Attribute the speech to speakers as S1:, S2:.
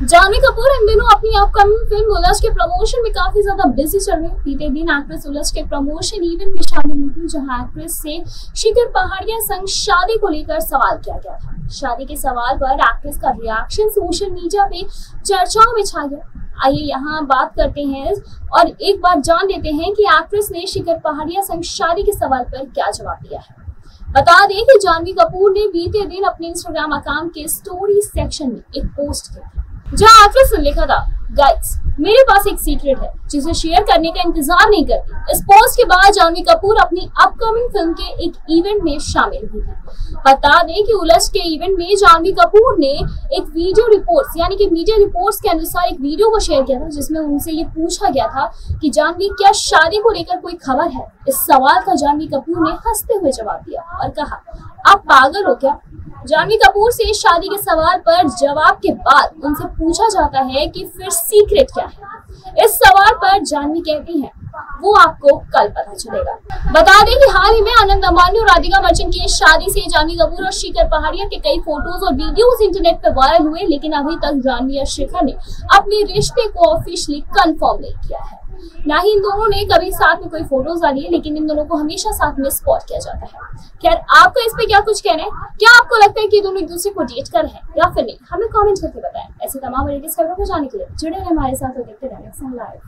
S1: जानवी कपूर इन दिनों अपनी upcoming film उलझ के प्रमोशन में काफ़ी ज़्यादा बिज़ी चल रही बीते दिन एक्ट्रेस उलझ के प्रमोशन इवेंट में शामिल हुई थी, जहाँ एक्ट्रेस से शिखर पहाड़िया संग शादी को लेकर सवाल किया गया था। शादी के सवाल पर एक्ट्रेस का रिएक्शन सोशल मीडिया पे चर्चाओं में छा गया। आइए यहाँ बात करते हैं और एक बार जान लेते हैं कि एक्ट्रेस ने शिखर पहाड़िया संग शादी के सवाल पर क्या जवाब दिया है। बता दें कि जानवी कपूर ने बीते दिन अपने इंस्टाग्राम अकाउंट के स्टोरी सेक्शन में एक पोस्ट किया जहाँ एक्ट्रेस ने लिखा था गाइस मेरे पास एक सीक्रेट है, जिसे शेयर करने का इंतज़ार नहीं करती। इस पोस्ट के बाद जानवी कपूर अपनी अपकमिंग फ़िल्म के एक इवेंट में शामिल हुई थी। बता दें कि उलझ के इवेंट में जानवी कपूर ने एक वीडियो रिपोर्ट्स यानी कि मीडिया रिपोर्ट्स के अनुसार एक वीडियो को शेयर किया था, जिसमें उनसे ये पूछा गया था कि जानवी क्या शादी को लेकर कोई खबर है? इस सवाल का जानवी कपूर ने हँसते हुए जवाब दिया और कहा, आप पागल हो क्या? जानवी कपूर से शादी के सवाल पर जवाब के बाद उनसे पूछा जाता है कि फिर सीक्रेट क्या है। इस सवाल पर जानवी कहती हैं वो आपको कल पता चलेगा। बता दें कि हाल ही में आनंद अंबानी और राधिका मर्चेंट की शादी से जानवी कपूर और शिखर पहाड़िया के कई फ़ोटोज़ और वीडियोस इंटरनेट पर वायरल हुए, लेकिन अभी तक जानवी और शिखर ने अपने रिश्ते को ऑफिशियली कंफर्म नहीं किया है। ना ही इन दोनों ने कभी साथ में कोई फ़ोटोज़ डाली है, लेकिन इन दोनों को हमेशा साथ में स्पॉट किया जाता है। खैर, आपको इस पे क्या कुछ कहना है? क्या आपको लगता है कि दोनों एक दूसरे को डेट कर है या फिर नहीं? हमें कमेंट करके बताएँ। ऐसे तमाम खबरों को जानने के लिए जुड़े रहे हमारे साथ और देखते रहें लाइव